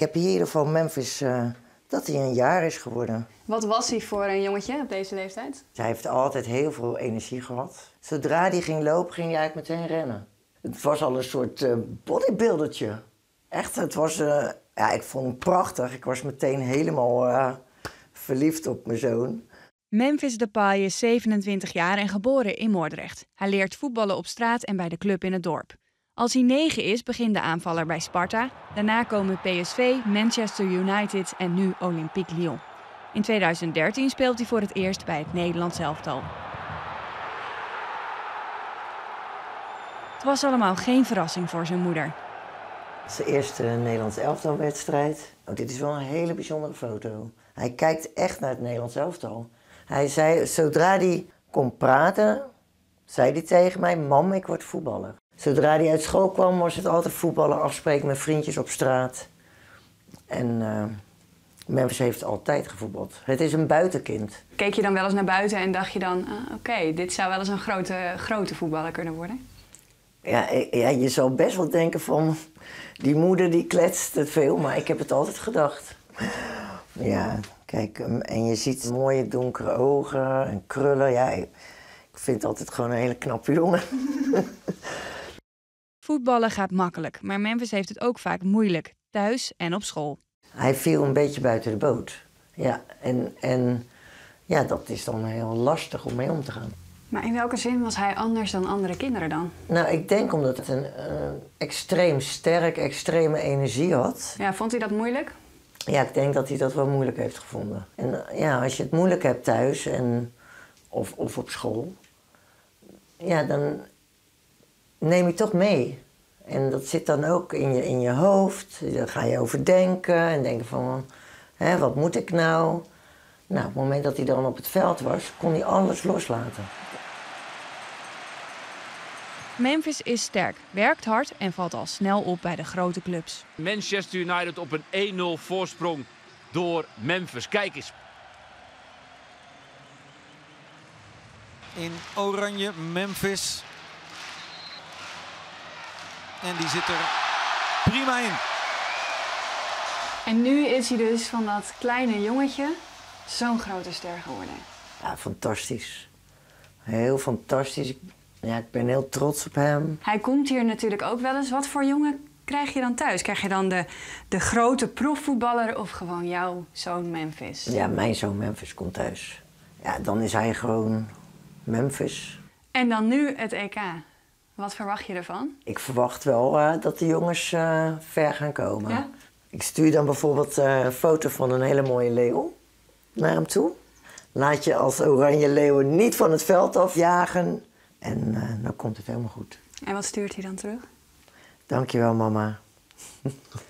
Ik heb hier in ieder geval Memphis eh, dat hij een jaar is geworden. Wat was hij voor een jongetje op deze leeftijd? Hij heeft altijd heel veel energie gehad. Zodra hij ging lopen, ging hij eigenlijk meteen rennen. Het was al een soort uh, bodybuildertje. Echt, het was... Uh, ja, ik vond hem prachtig. Ik was meteen helemaal uh, verliefd op mijn zoon. Memphis Depay is 27 jaar en geboren in Moordrecht. Hij leert voetballen op straat en bij de club in het dorp. Als hij 9 is, begint de aanvaller bij Sparta. Daarna komen PSV, Manchester United en nu Olympique Lyon. In 2013 speelt hij voor het eerst bij het Nederlands elftal. Het was allemaal geen verrassing voor zijn moeder. Zijn eerste Nederlands elftalwedstrijd. Oh, dit is wel een hele bijzondere foto. Hij kijkt echt naar het Nederlands elftal. Hij zei, zodra hij kon praten, zei hij tegen mij: Mam, ik word voetballer. Zodra hij uit school kwam, was het altijd voetballen, afspreken met vriendjes op straat. En uh, Memphis heeft altijd gevoetbald. Het is een buitenkind. Keek je dan wel eens naar buiten en dacht je dan: ah, oké, dit zou wel eens een grote, grote voetballer kunnen worden? Ja, ja, je zou best wel denken van, die moeder die kletst het veel, maar ik heb het altijd gedacht. Ja, kijk, en je ziet mooie donkere ogen en krullen. Ja, ik vind het altijd gewoon een hele knappe jongen. Voetballen gaat makkelijk, maar Memphis heeft het ook vaak moeilijk, thuis en op school. Hij viel een beetje buiten de boot. Ja, en, en ja, dat is dan heel lastig om mee om te gaan. Maar in welke zin was hij anders dan andere kinderen dan? Nou, ik denk omdat het een extreem sterk, extreme energie had. Ja, vond hij dat moeilijk? Ja, ik denk dat hij dat wel moeilijk heeft gevonden. En ja, als je het moeilijk hebt thuis en, of, of op school, ja, dan neem je toch mee. En dat zit dan ook in je, in je hoofd. Dan ga je overdenken en denken van, hè, wat moet ik nou? Nou, op het moment dat hij dan op het veld was, kon hij alles loslaten. Memphis is sterk, werkt hard en valt al snel op bij de grote clubs. Manchester United op een 1-0 voorsprong door Memphis. Kijk eens. In oranje Memphis. En die zit er prima in. En nu is hij dus van dat kleine jongetje zo'n grote ster geworden. Ja, fantastisch. Heel fantastisch. Ja, ik ben heel trots op hem. Hij komt hier natuurlijk ook wel eens. Wat voor jongen krijg je dan thuis? Krijg je dan de, de grote profvoetballer of gewoon jouw zoon Memphis? Ja, mijn zoon Memphis komt thuis. Ja, dan is hij gewoon Memphis. En dan nu het EK. Wat verwacht je ervan? Ik verwacht wel uh, dat de jongens uh, ver gaan komen. Ja? Ik stuur dan bijvoorbeeld uh, een foto van een hele mooie leeuw naar hem toe. Laat je als oranje leeuw niet van het veld afjagen. En dan komt het helemaal goed. En wat stuurt hij dan terug? Dankjewel, mama.